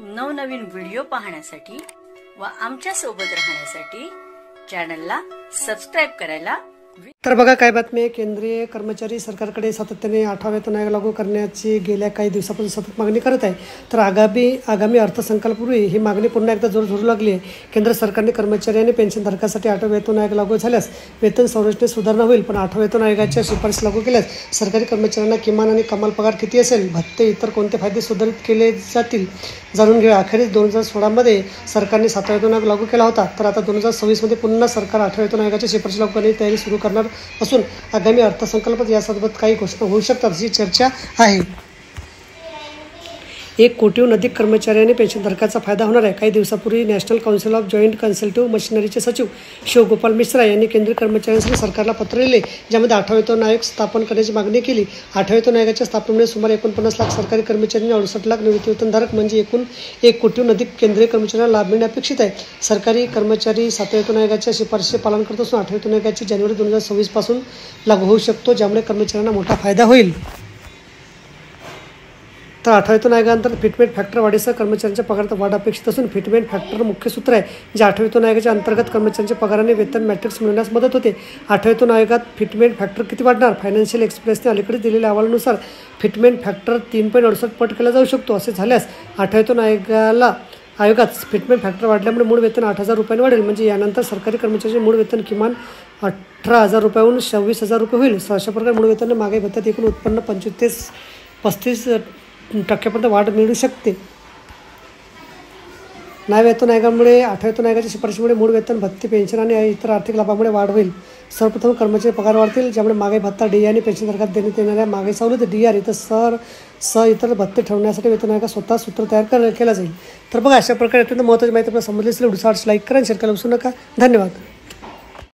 नवनवीन व्हिडिओ पाहण्यासाठी व आमच्यासोबत राहण्यासाठी चॅनलला सबस्क्राईब करायला तर बघा काय बातमी आहे. केंद्रीय कर्मचारी सरकारकडे सातत्याने आठवा वेतन आयोग लागू करण्याची गेल्या काही दिवसापासून सतत मागणी करत आहे. तर आगामी आगामी अर्थसंकल्पापूर्वी ही मागणी पुन्हा एकदा जोर धरू लागली आहे. केंद्र सरकारने कर्मचारी आणि पेन्शनधारकासाठी आठवा वेतन आयोग लागू झाल्यास वेतन संरचनेत सुधारणा होईल पण आठवा वेतन आयोगाच्या शिफारस लागू केल्यास सरकारी कर्मचाऱ्यांना किमान आणि कमाल पगार किती असेल? भत्ते इतर कोणते फायदे सुधारित केले जातील? जाणून घेऊया. अखेरीस दोन हजार सोळामध्ये सरकारने सातवा वेतन आयोग लागू केला होता. तर आता दोन हजार सव्वीसमध्ये पुन्हा सरकार आठव्या वेतन आयोगाच्या शिफारस लागू करण्याची तयारी सुरू करणार असून आगामी अर्थसंकल्पात यासंदर्भात काही घोषणा होऊ शकतात अशी चर्चा आहे. एक कोटीहून अधिक कर्मचाऱ्यांनी पेन्शनधारकाचा फायदा होणार आहे. काही दिवसापूर्वी national council of joint consultative मशिनरीचे सचिव शिवगोपाल मिश्रा यांनी केंद्रीय कर्मचाऱ्यांसाठी सरकारला पत्र लिहिले ज्यामध्ये आठवा नायक आयोग स्थापन करण्याची मागणी केली. आठव्या वेतन आयोगाच्या स्थापनेमुळे सुमारे एकोणपन्नास लाख सरकारी कर्मचाऱ्यांनी अडुसष्ट लाख निवृत्तीवेतनधारक म्हणजे एकूण एक कोटीहून अधिक केंद्रीय कर्मचाऱ्यांना लाभ मिळणे अपेक्षित आहे. सरकारी कर्मचारी सातव्या नायकाच्या आयोगाच्या शिफारशीचे पालन करत असून आठव्या वेतन आयोगाची जानेवारी दोन हजार सव्वीसपासून लागू होऊ शकतो ज्यामुळे कर्मचाऱ्यांना मोठा फायदा होईल. तर आठवीतून आयोगानंतर फिटमेंट फॅक्टर वाढीसह कर्मचाऱ्यांच्या पगारात वाढ अपेक्षित असून फिटमेंट फॅक्टर मुख्य सूत्र आहे जे आठवीतून आयोगाच्या अंतर्गत कर्मचाऱ्यांच्या पगाराने वेतन मॅट्रिक्स मिळवण्यास मदत होते. आठवीतून आयोगात फिटमेंट फॅक्टर किती वाढणार? फायनान्शियल एक्सप्रेसने अलीकडे दिलेल्या अहवालानुसार फिटमेंट फॅक्टर तीन पॉईंट अडुसष्ट पट केला जाऊ शकतो असे झाल्यास आठव्यातून आयोगाला आयोगात फिटमेंट फॅक्टर वाढल्यामुळे मूळ वेतन आठ हजार रुपयांनी वाढेल. म्हणजे यानंतर सरकारी कर्मचाऱ्यांचे मूळ वेतन किमान अठरा हजार रुपयाहून सव्वीस हजार रुपये होईल. अशा प्रकारे मूळ वेतन मागे भत्त्यात एकूण उत्पन्न पंचवीस ते पस्तीस टक्क्यापर्यंत वाढ मिळू शकते. नाय वेतन आयोगामुळे आठव्या वेतन आयोगाच्या शिफारशीमुळे मूळ वेतन भत्ते पेन्शन आणि इतर आर्थिक लाभामुळे वाढ होईल. सर्वप्रथम कर्मचारी पगार वाढतील ज्यामुळे मागे भत्ता डी आणि पेन्शनधारकात देण्यात येणाऱ्या मागे सवलत डी आर इथं सर स इतर भत्ते ठेवण्यासाठी वेतन आयोगा स्वतः सूत्र तयार कर केला जाईल. तर बघा अशा प्रकारे अत्यंत महत्त्वाची माहिती आपल्याला समजली असेल. व्हिडिओ लाईक करा शेअर करायला विसरू नका. धन्यवाद.